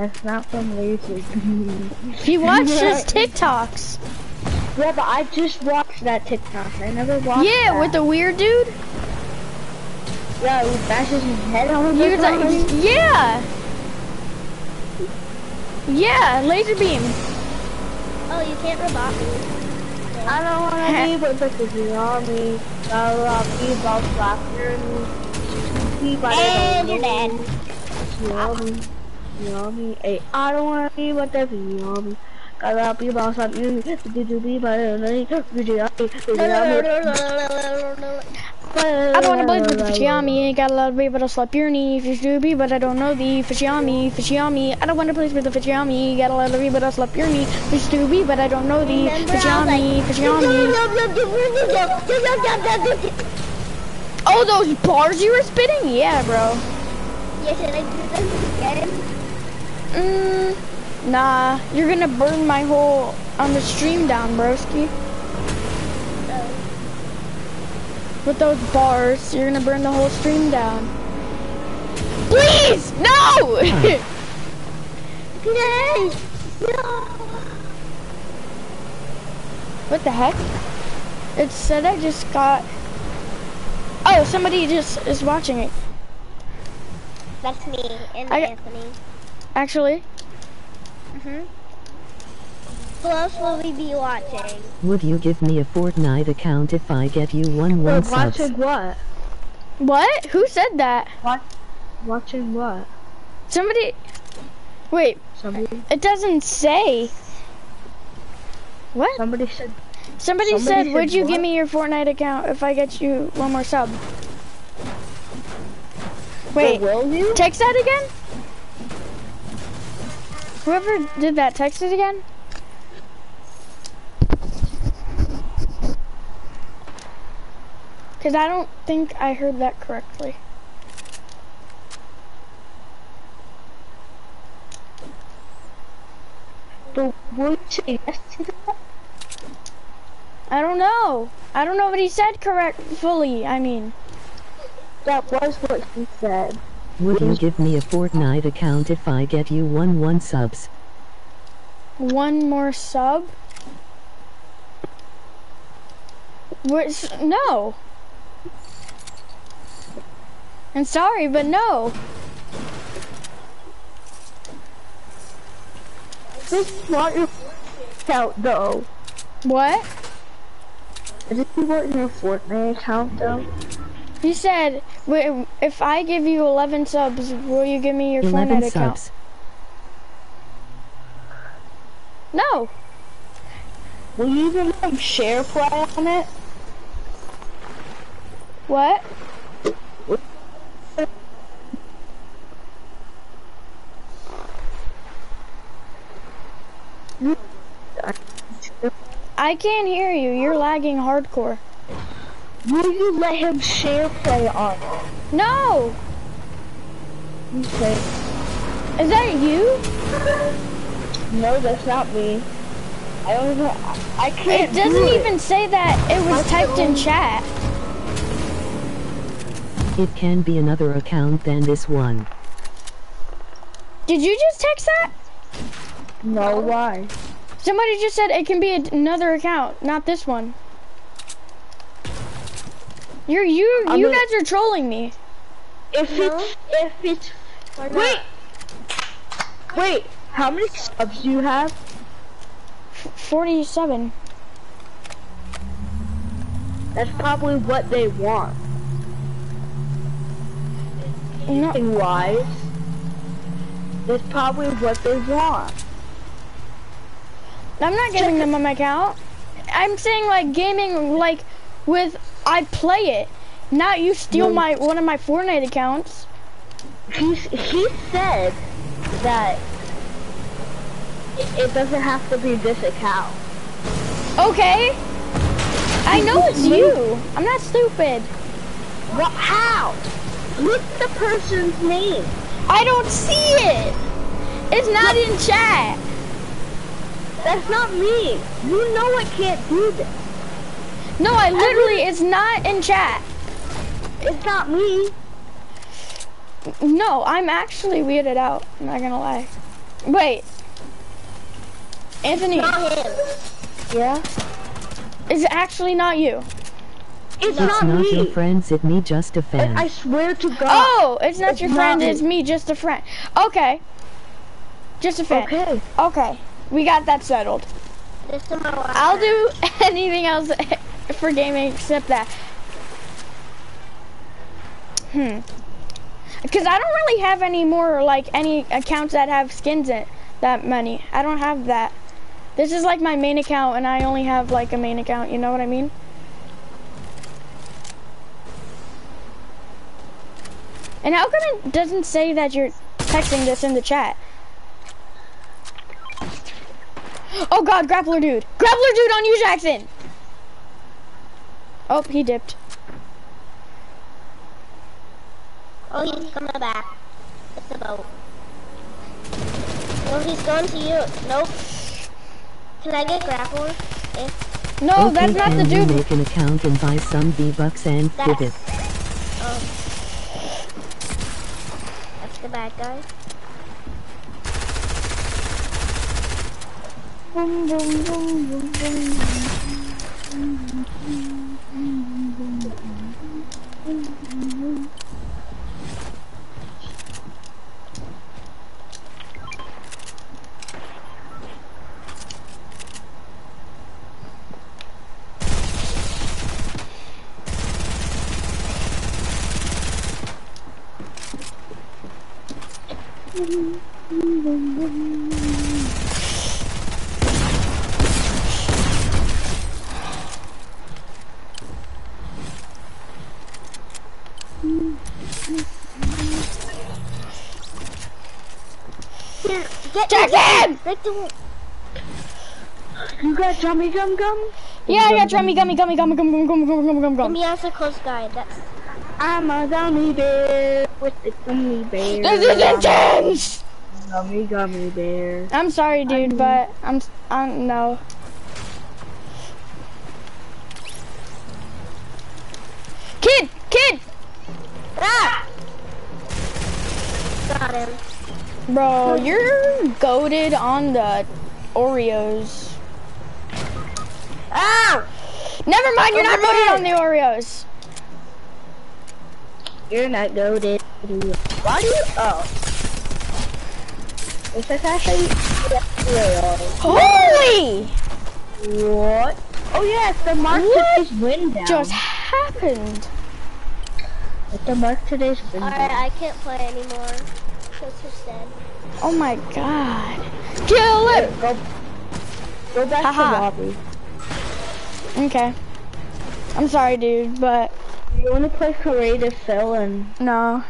Speaker 3: That's not from Lazar.
Speaker 1: He watches TikToks.
Speaker 3: yeah, but I just watched that TikTok. I never watched.
Speaker 1: Yeah,
Speaker 3: that.
Speaker 1: with the weird dude.
Speaker 3: yeah, he bashes his head on the
Speaker 1: was like, yeah. Yeah, Lazarbeam.
Speaker 2: Oh, you can't robot me.
Speaker 3: I don't wanna be with the tsunami. Gotta be about slapper and
Speaker 2: And you're dead.
Speaker 3: Tsunami, tsunami. Hey, I don't wanna be with the tsunami. Gotta be about slapper. Do do be by the
Speaker 1: I don't want to play with the Fishiami. Got a lot of people to slap your knee. Fish doobie, but I don't know the Fishiami. Fishiami. I don't want to play with the Fishiami. Got a lot of people to slap your knee. Fish doobie, but I don't know the
Speaker 2: Remember, I was
Speaker 1: Fishiami.
Speaker 2: like,
Speaker 1: Fishiami. Oh, those bars you were spitting? Yeah, bro.
Speaker 2: Yeah, should I do this again?
Speaker 1: Mm, nah. You're gonna burn my whole on the stream down, broski. With those bars, you're gonna burn the whole stream down. Please, no!
Speaker 2: Please! No!
Speaker 1: What the heck? It said I just got. Oh, somebody just is watching it.
Speaker 2: That's me and
Speaker 1: I-
Speaker 2: Anthony.
Speaker 1: Actually,
Speaker 2: Mm-hmm. Who else will we be watching?
Speaker 4: Would you give me a Fortnite account if I get you one
Speaker 3: We're
Speaker 4: one subs?
Speaker 3: watching what?
Speaker 1: What? Who said that? What?
Speaker 3: Watching what?
Speaker 1: Somebody. Wait,
Speaker 3: Somebody,
Speaker 1: it doesn't say. What?
Speaker 3: somebody said.
Speaker 1: Somebody,
Speaker 3: Somebody
Speaker 1: said,
Speaker 3: said
Speaker 1: would you give me your Fortnite account if I get you one more sub? Wait,
Speaker 3: "Well, will you?
Speaker 1: text that again? Whoever did that, text it again? Because I don't think I heard that correctly.
Speaker 3: But will you say yes to that?
Speaker 1: I don't know. I don't know what he said correct fully, I mean.
Speaker 3: That was what he said.
Speaker 4: Would you give me a Fortnite account if I get you one one subs?
Speaker 1: One more sub? Which, no. I'm sorry, but no.
Speaker 3: This want your account though.
Speaker 1: What?
Speaker 3: Does he want your Fortnite account though?
Speaker 1: He said, "Wi- if I give you 11 subs, will you give me your
Speaker 4: Eleven
Speaker 1: Fortnite account?
Speaker 4: subs.
Speaker 1: No.
Speaker 3: Will you even let share play on it?
Speaker 1: What? I can't hear you. You're lagging hardcore.
Speaker 3: Will you let him share play on?
Speaker 1: No.
Speaker 3: Okay.
Speaker 1: Is that you?
Speaker 3: No, that's not me. I don't even. I, I can't.
Speaker 1: It doesn't
Speaker 3: do
Speaker 1: even say that it was typed in chat.
Speaker 4: It can be another account than this one.
Speaker 1: Did you just text that?
Speaker 3: No, why?
Speaker 1: Somebody just said it can be another account, not this one. You're you
Speaker 3: I'm
Speaker 1: you
Speaker 3: gonna-
Speaker 1: guys are trolling me.
Speaker 3: If
Speaker 2: No.
Speaker 3: it's if it's wait wait, how many subs do you have?
Speaker 1: 47.
Speaker 3: That's probably what they want.
Speaker 1: No,
Speaker 3: Thing wise, that's probably what they want.
Speaker 1: I'm not giving them my account. I'm saying like gaming like with I play it. Now you steal
Speaker 3: No.
Speaker 1: my one of my Fortnite accounts.
Speaker 3: He he said that it, doesn't have to be this account.
Speaker 1: Okay. I know it's you. I'm not stupid.
Speaker 3: What? How? Look the person's name.
Speaker 1: I don't see it. It's not in chat.
Speaker 3: That's not me. You know I can't do this.
Speaker 1: No, I literally it's not in chat.
Speaker 3: It's not me.
Speaker 1: No, I'm actually weirded out. I'm not gonna lie. Wait. Anthony,
Speaker 2: Not him.
Speaker 3: Yeah.
Speaker 1: it's actually not you.
Speaker 3: It's
Speaker 4: It's
Speaker 3: not,
Speaker 4: not
Speaker 3: me.
Speaker 4: your friends, it's me just a fan.
Speaker 3: I, I swear to God.
Speaker 1: Oh, it's not
Speaker 3: It's
Speaker 1: your
Speaker 3: not
Speaker 1: friend,
Speaker 3: me.
Speaker 1: it's me, just a friend. Okay. Just a fan.
Speaker 3: Okay.
Speaker 1: Okay. We got that settled.
Speaker 2: This is my
Speaker 1: I'll do anything else for gaming except that. Hmm. Because I don't really have any more, like, any accounts that have skins in that many. I don't have that. This is like my main account, and I only have, like, a main account, you know what I mean? And how come it doesn't say that you're texting this in the chat? Oh god, grappler dude. Grappler dude on you, Jackson. Oh, he dipped.
Speaker 2: Oh, he's coming back. It's a boat. No, he's going to you. Nope. Can I get grappler? If,
Speaker 1: No,
Speaker 4: okay,
Speaker 1: that's not the
Speaker 4: you
Speaker 1: dude.
Speaker 4: make an account and buy some V-Bucks and
Speaker 2: That's-
Speaker 4: flip it?
Speaker 2: oh. That's the bad guy. Here, get
Speaker 1: Jackson!
Speaker 2: Like the
Speaker 3: You got Jummy Gum Gum?
Speaker 1: Yeah, I got drummy gummy gummy gummy gummy gummy gummy gummy gummy
Speaker 2: Let
Speaker 1: gummy.
Speaker 2: me ask a close guy. That's
Speaker 3: I'm a gummy bear with the gummy bear.
Speaker 1: This is intense!
Speaker 3: Gummy gummy bear.
Speaker 1: I'm sorry, dude, but I'm I don't know. Kid, kid,
Speaker 2: ah. Got him.
Speaker 1: bro, you're goaded on the Oreos.
Speaker 2: Ah!
Speaker 1: Never mind, you're not goaded on the Oreos.
Speaker 3: You're not goaded. Why do you? Oh. Is that actually?
Speaker 1: Holy!
Speaker 3: What? Oh yes, the mark
Speaker 1: What
Speaker 3: today's win down.
Speaker 1: Just happened.
Speaker 3: It's the mark today's win
Speaker 2: Alright. I can't play anymore. Because dead.
Speaker 1: Oh my god. Kill it!
Speaker 3: Go, go back
Speaker 1: Haha.
Speaker 3: to lobby.
Speaker 1: Okay. I'm sorry, dude, but
Speaker 3: You want to play creative Phil and
Speaker 1: no.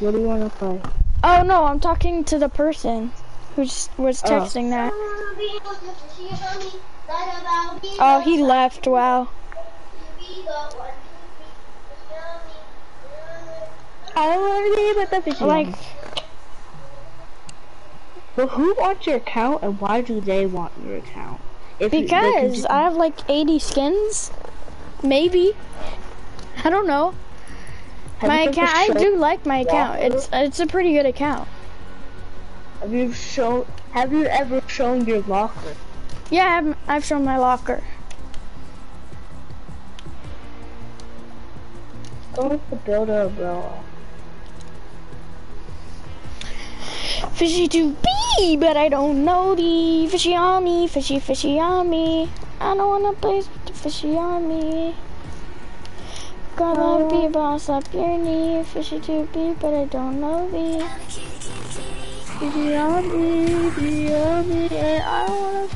Speaker 3: What do you want to play?
Speaker 1: Oh no, I'm talking to the person who just was
Speaker 3: Oh.
Speaker 1: texting that. Oh, he left. Wow.
Speaker 3: I want to be with the fish.
Speaker 1: Like,
Speaker 3: but who wants your account and why do they want your account? If you- they can
Speaker 1: because
Speaker 3: just-
Speaker 1: I have like 80 skins. Maybe. I don't know.
Speaker 3: Have
Speaker 1: My account, I do like my account. It's it's a pretty good account.
Speaker 3: Have you shown? Have you ever shown your locker?
Speaker 1: Yeah, I've, I've shown my locker.
Speaker 3: Go with the builder umbrella.
Speaker 1: Fishy to be, but I don't know the fishy on me, fishy fishy on me. I don't wanna play with the fishy on me. Gonna be a boss up your knee, fishy to be, but I don't know the fishy on me, fishy on me, and I wanna.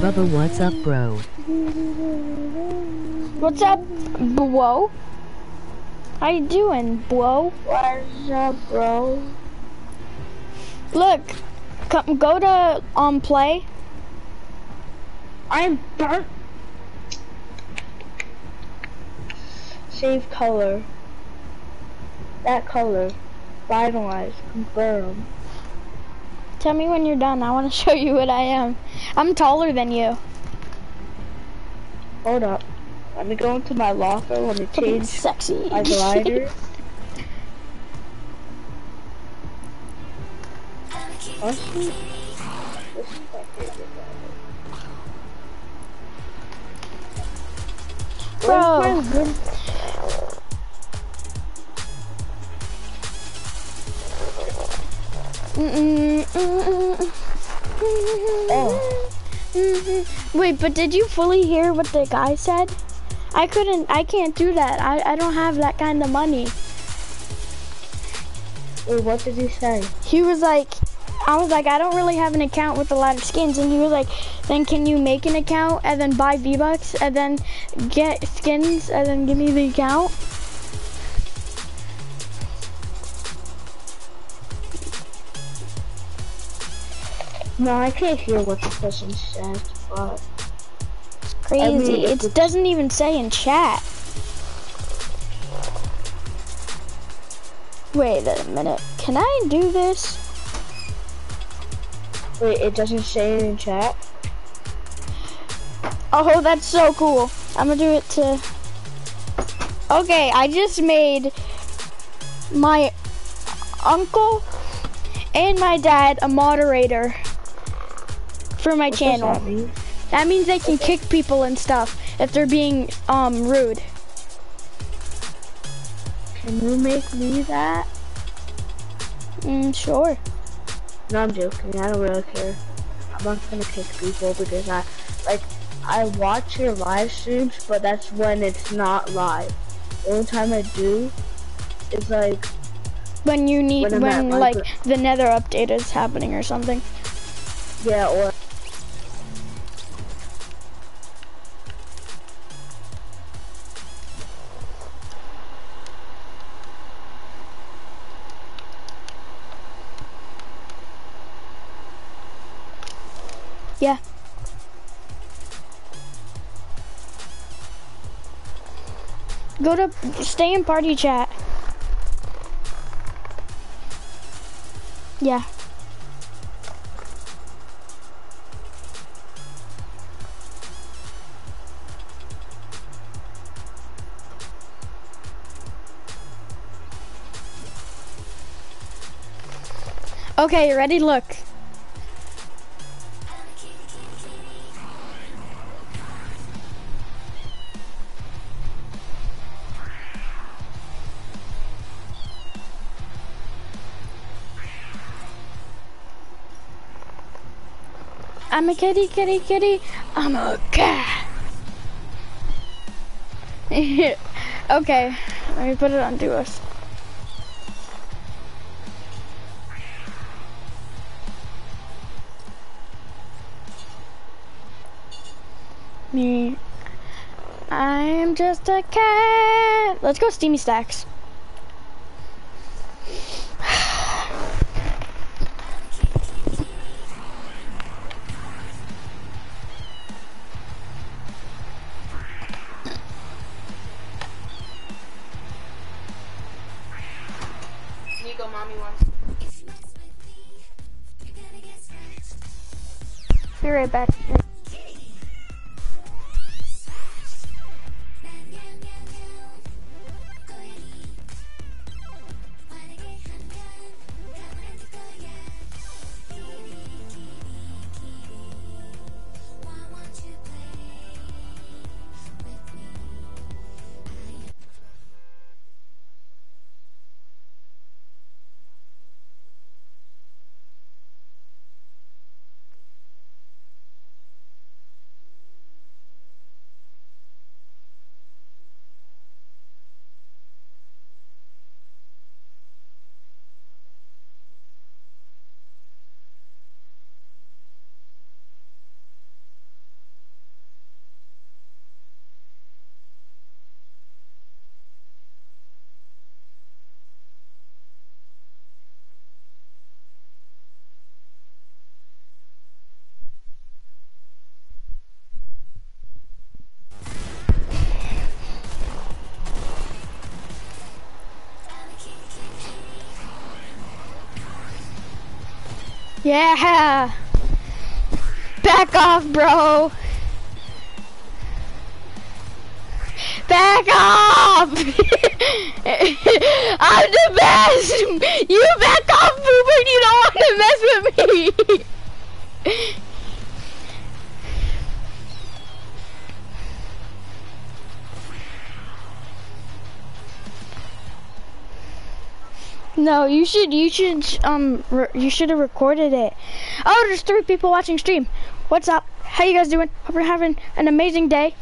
Speaker 4: Bubba, what's up, bro?
Speaker 1: What's up, bro? How you doing, bro?
Speaker 3: What's up, bro?
Speaker 1: Look, come go to um play.
Speaker 3: I'm burnt. Save color. That color. Finalize. Confirm.
Speaker 1: Tell me when you're done. I want to show you what I am. I'm taller than you.
Speaker 3: Hold up. Let me go into my locker. Let me change
Speaker 1: sexy.
Speaker 3: my glider. Honestly, this is my favorite glider.
Speaker 1: Bro. Wait, but did you fully hear what the guy said? I couldn't. I can't do that. I I don't have that kind of money.
Speaker 3: Wait, what did he say?
Speaker 1: He was like, I was like, I don't really have an account with a lot of skins, and he was like, then can you make an account and then buy V Bucks and then get skins and then give me the account?
Speaker 3: No, I can't hear what the person says, but It's Crazy.
Speaker 1: It doesn't even say in chat. Wait a minute. Can I do this?
Speaker 3: Wait, it doesn't say it in chat.
Speaker 1: Oh, that's so cool. I'm gonna do it to. Okay, I just made my uncle and my dad a moderator for my
Speaker 3: What
Speaker 1: channel.
Speaker 3: that mean?
Speaker 1: That means they can kick people and stuff if they're being um rude.
Speaker 3: Can you make me that?
Speaker 1: Mm, sure.
Speaker 3: No, I'm joking. I don't really care. I'm not gonna kick people because I, like, I watch your live streams, but that's when it's not live. The only time I do is like
Speaker 1: When you need,
Speaker 3: When
Speaker 1: when, like
Speaker 3: Minecraft.
Speaker 1: the Nether update is happening or something.
Speaker 3: yeah, or
Speaker 1: Go to stay in party chat. Yeah. Okay, ready? Look. I'm a kitty, kitty, kitty. I'm a cat. okay, let me put it on duos. Me. I'm just a cat. Let's go steamy stacks. Yeah. Back off, bro. Back off. I'm the best. You back off, Boober. You don't want to mess with me. No, you should, you should, um, you should have recorded it. Oh, there's three people watching stream. What's up? How you guys doing? Hope you're having an amazing day.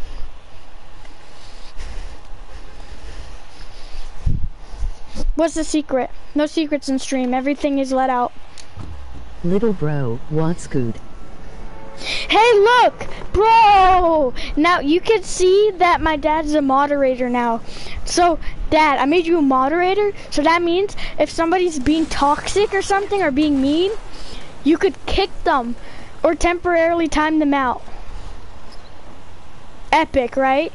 Speaker 1: What's the secret? No secrets in stream. Everything is let out.
Speaker 4: Little bro, what's good?
Speaker 1: Hey, look, bro. Now you can see that my dad's a moderator now. So, dad, I made you a moderator. So that means if somebody's being toxic or something or being mean, you could kick them or temporarily time them out. Epic, right?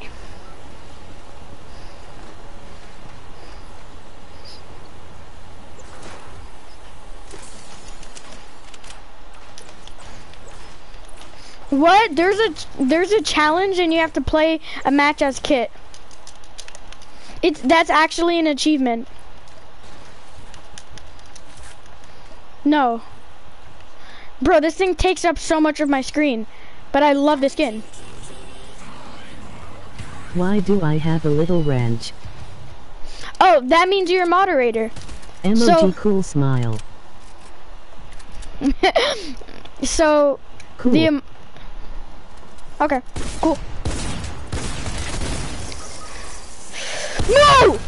Speaker 1: What? There's a there's a challenge and you have to play a match as Kit. It's that's actually an achievement. No. Bro, this thing takes up so much of my screen. But I love the skin.
Speaker 4: Why do I have a little ranch?
Speaker 1: Oh, that means you're a moderator.
Speaker 4: Emoji
Speaker 1: So-
Speaker 4: cool smile.
Speaker 1: So
Speaker 4: Cool.
Speaker 1: the um, Okay, cool. No!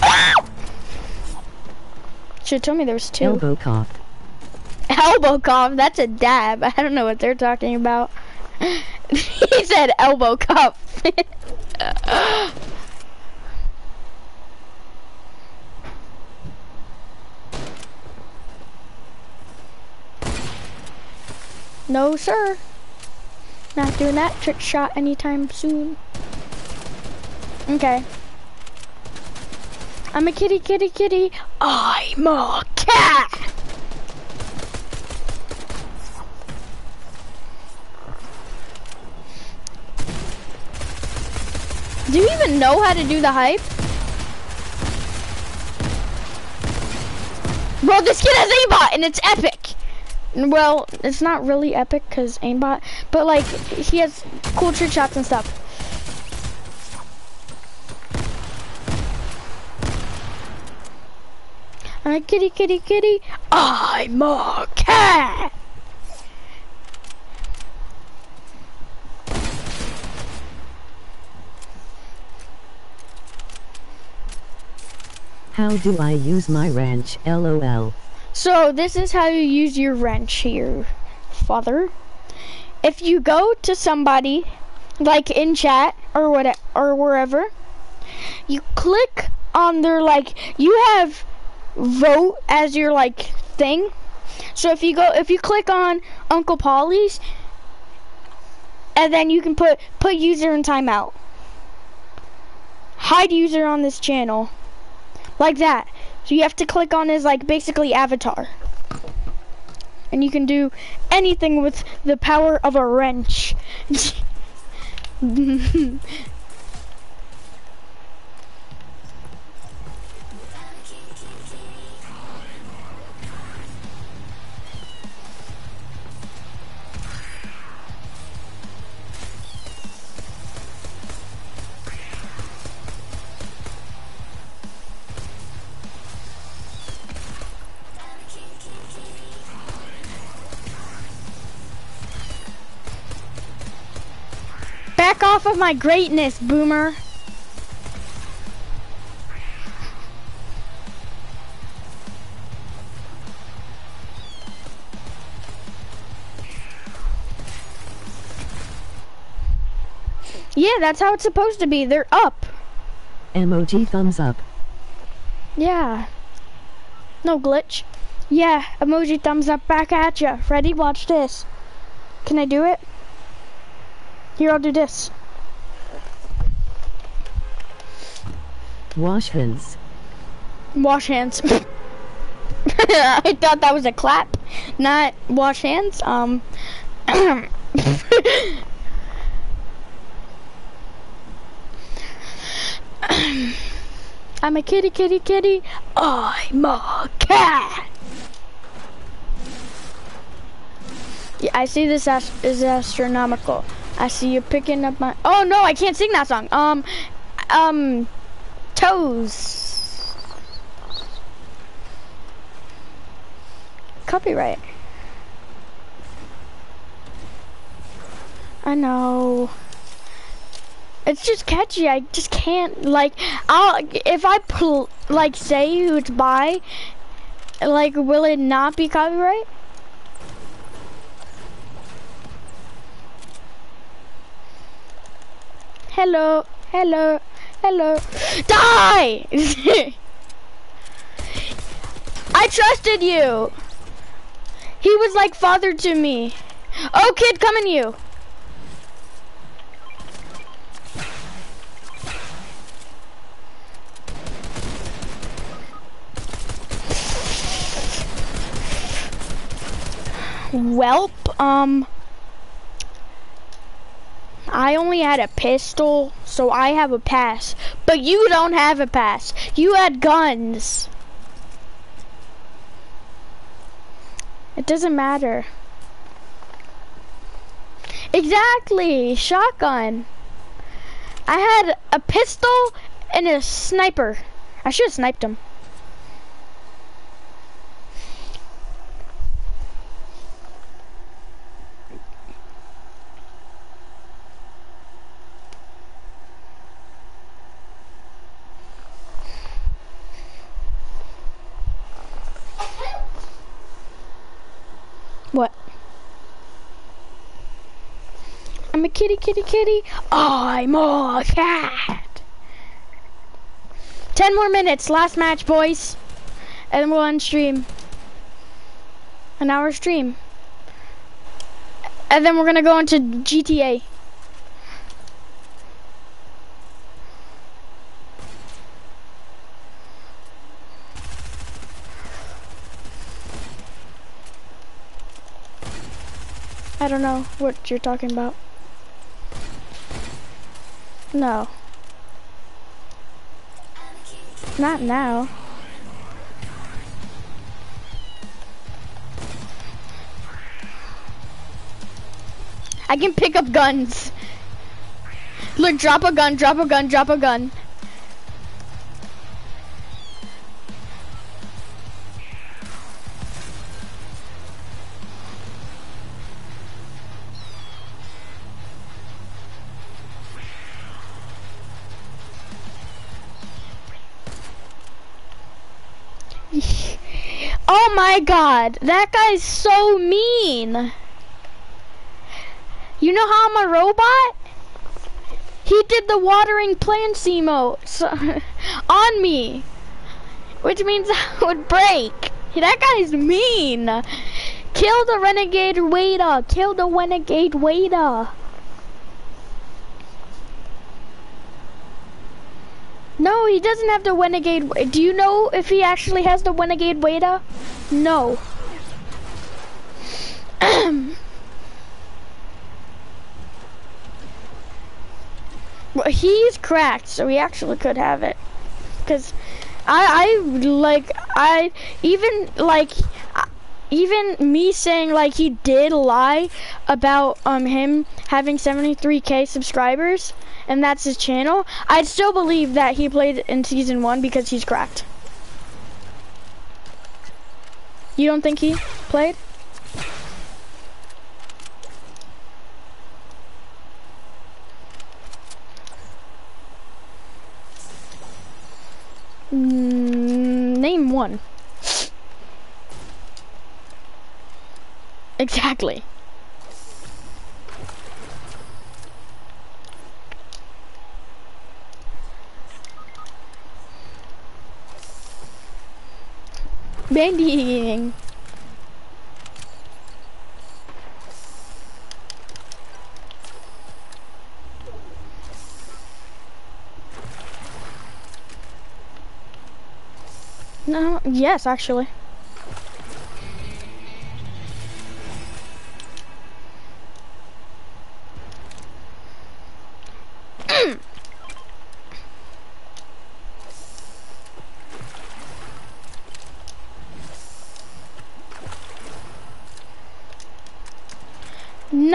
Speaker 1: Ah! Should told me there was two.
Speaker 4: Elbow cough.
Speaker 1: elbow cough. That's a dab. I don't know what they're talking about. he said elbow cuff. no, sir. Not doing that trick shot anytime soon. Okay. I'm a kitty, kitty, kitty. I'm a cat. Do you even know how to do the hype? Bro, this kid has a bot and it's epic. Well, it's not really epic because aimbot, but like he has cool trick shots and stuff. I'm a kitty, kitty, kitty. I'm a cat.
Speaker 4: How do I use my wrench? LOL.
Speaker 1: So this is how you use your wrench here, father. If you go to somebody, like in chat or what or wherever, you click on their like you have vote as your like thing. So if you go if you click on Uncle Polly's and then you can put put user in timeout. Hide user on this channel. Like that. So you have to click on his like basically avatar. And you can do anything with the power of a wrench. Back off of my greatness, boomer. Yeah, that's how it's supposed to be. They're up.
Speaker 4: Emoji thumbs up.
Speaker 1: Yeah. No glitch. Yeah, emoji thumbs up back at ya. Ready? Watch this. Can I do it? Here, I'll do this.
Speaker 4: Wash hands.
Speaker 1: Wash hands. I thought that was a clap, not wash hands. Um. I'm a kitty, kitty, kitty. I'm a cat. Yeah, I see this as is astronomical. I see you picking up my. Oh no, I can't sing that song. Um, um, toes. Copyright. I know. It's just catchy. I just can't like. I'll if I pl like say who it's by. Like, will it not be copyright? Hello, hello, hello. Die! I trusted you. He was like father to me. Oh, kid, coming you. Welp, um, I only had a pistol, so I have a pass. But you don't have a pass. You had guns. It doesn't matter. Exactly, shotgun. I had a pistol and a sniper. I should have sniped him. I'm a kitty, kitty, kitty. I'm a cat. Ten more minutes. Last match, boys. And then we'll end stream. An hour stream. And then we're gonna go into GTA. I don't know what you're talking about. No. Not now. I can pick up guns. Look, drop a gun, drop a gun, drop a gun. My god, that guy's so mean. You know how I'm a robot? He did the watering plants emote so, on me, which means I would break. That guy's mean. Kill the Renegade Raider. Kill the Renegade Raider. No, he doesn't have the renegade. Do you know if he actually has the Renegade Raider? No. Well, he's cracked, so he actually could have it. Cause I, I like, I even like, even me saying like he did lie about um him having 73k subscribers and that's his channel. I'd still believe that he played in season one because he's cracked. You don't think he played? Mm, name one. Exactly. Bending. No, yes, actually.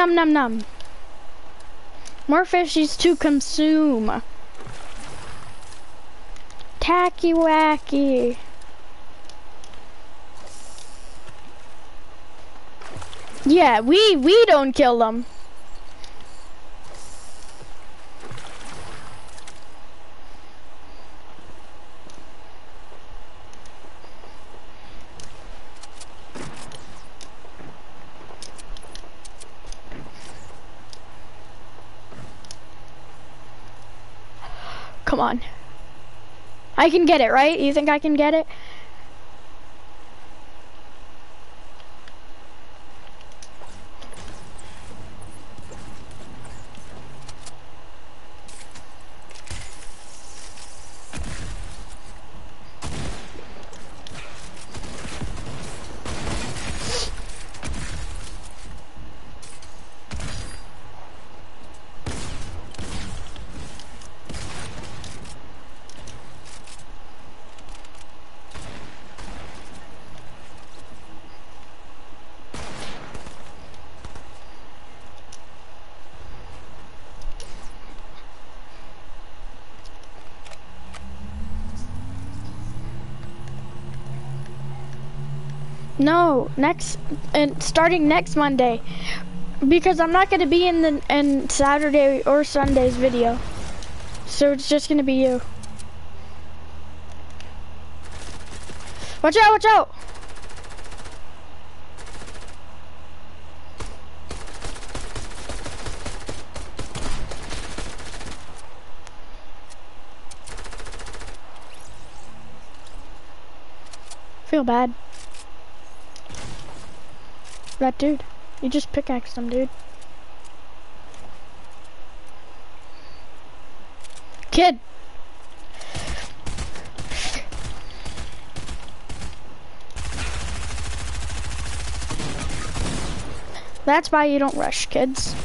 Speaker 1: Num num num. More fishies to consume. Tacky wacky. Yeah, we we don't kill them. Come on. I can get it, right? You think I can get it? No, next and starting next Monday, because I'm not gonna be in the in Saturday or Sunday's video, so it's just gonna be you. Watch out! Watch out! Feel bad. That dude. You just pickaxed him, dude. Kid. That's why you don't rush, kids.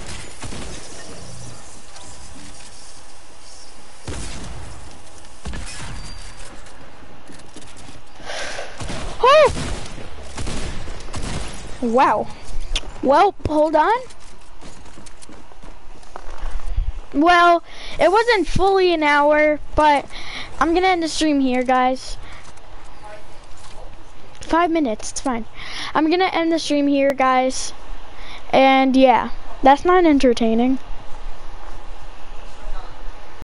Speaker 1: Wow. Well, hold on. Well, it wasn't fully an hour, but I'm gonna end the stream here, guys. Five minutes, it's fine. I'm gonna end the stream here, guys. And yeah, that's not entertaining.